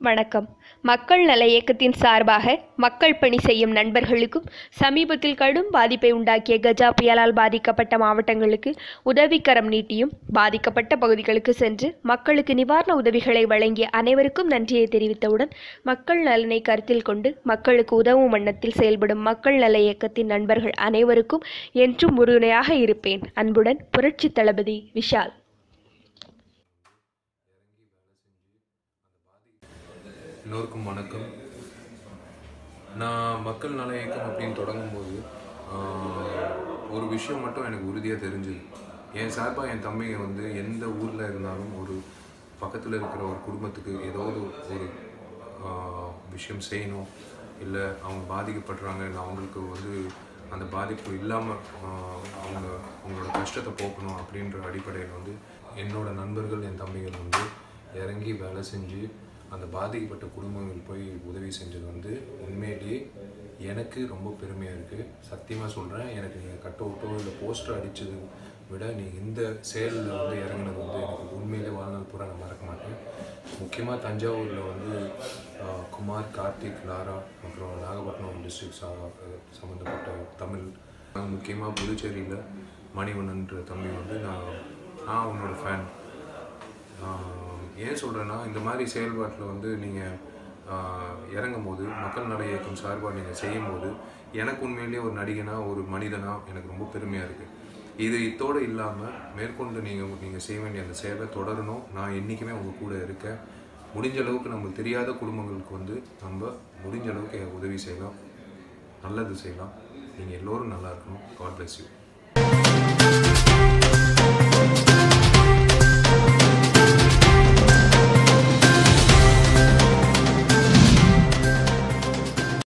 வணக்கம். மக்கள் நல இயக்கத்தின் சார்பாக மக்கள் பணி செய்யும் நண்பர்களுக்கும் சமீபத்தில் கடும் பாதிப்பை உண்டாக்கிய கஜா புயலால் பாதிக்கப்பட்ட மாவட்டங்களுக்கு உதவிக்கரம் நீட்டியும் பாதிக்கப்பட்ட பகுதிகளுக்கு சென்று மக்களுக்கு நிவாரண உதவிகளை வழங்கிய அனைவருக்கும் நன்றியை தெரிவித்தவுடன் மக்கள் நலனை கருத்தில் கொண்டு மக்களுக்கு உதவும் வண்ணத்தில் செயல்படும் மக்கள் நல இயக்கத்தின் நண்பர்கள் அனைவருக்கும் என்றும் உறுதுணையாக இருப்பேன். அன்புடன் புரட்சி தளபதி விஷால். எல்லோருக்கும் வணக்கம். நான் மக்கள் நல இயக்கம் அப்படின்னு தொடங்கும்போது ஒரு விஷயம் மட்டும் எனக்கு உறுதியாக தெரிஞ்சுது. என் சார்பாக என் தம்பிங்க வந்து எந்த ஊரில் இருந்தாலும் ஒரு பக்கத்தில் இருக்கிற ஒரு குடும்பத்துக்கு ஏதாவது ஒரு விஷயம் செய்யணும். இல்லை அவங்க பாதிக்கப்படுறாங்க. இல்லை அவங்களுக்கு வந்து அந்த பாதிப்பு இல்லாமல் அவங்க அவங்களோட கஷ்டத்தை போக்கணும் அப்படின்ற அடிப்படையில் வந்து என்னோடய நண்பர்கள் என் தம்பிகள் வந்து இறங்கி வேலை செஞ்சு அந்த பாதிக்கப்பட்ட குடும்பங்கள் போய் உதவி செஞ்சது வந்து உண்மையிலேயே எனக்கு ரொம்ப பெருமையாக இருக்குது சத்தியமாக சொல்கிறேன் எனக்கு நீங்கள் கட் அவுட்டோ இல்லை போஸ்டர் அடித்தது விட நீங்கள் இந்த செயலில் வந்து இறங்குனது வந்து எனக்கு உண்மையிலே வாழ்நாள் பூரா நான் மறக்க மாட்டேன். முக்கியமாக தஞ்சாவூரில் வந்து குமார் கார்த்திக் லாரா அப்புறம் நாகப்பட்டினம் டிஸ்ட்ரிக்ட் சம்மந்தப்பட்ட தமிழ். முக்கியமாக புதுச்சேரியில் மணிவண்ணன்ற தம்பி வந்து நான் நான் உன்னோட ஃபேன் ஏன் சொல்கிறேன்னா இந்த மாதிரி செயல்பாட்டில் வந்து நீங்கள் இறங்கும் போது மக்கள் நல இயக்கம் சார்பாக நீங்கள் செய்யும் போது எனக்கு உண்மையிலேயே ஒரு நடிகனாக ஒரு மனிதனாக எனக்கு ரொம்ப பெருமையாக இருக்குது இது இத்தோடு இல்லாமல் மேற்கொண்டு நீங்கள் நீங்கள் செய்ய வேண்டிய அந்த சேவை தொடரணும். நான் என்றைக்குமே உங்கள் கூட இருக்கேன். முடிஞ்ச அளவுக்கு நம்மளுக்கு தெரியாத குடும்பங்களுக்கு வந்து நம்ம முடிஞ்ச அளவுக்கு உதவி செய்யலாம். நல்லது செய்யலாம். நீங்கள் எல்லோரும் நல்லா இருக்கணும். God bless you